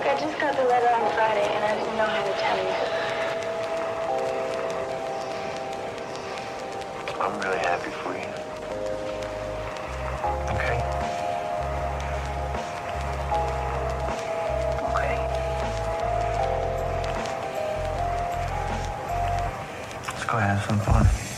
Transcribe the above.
Look, I just got the letter on Friday, and I didn't know how to tell you. I'm really happy for you. Okay. Okay. Let's go have some fun.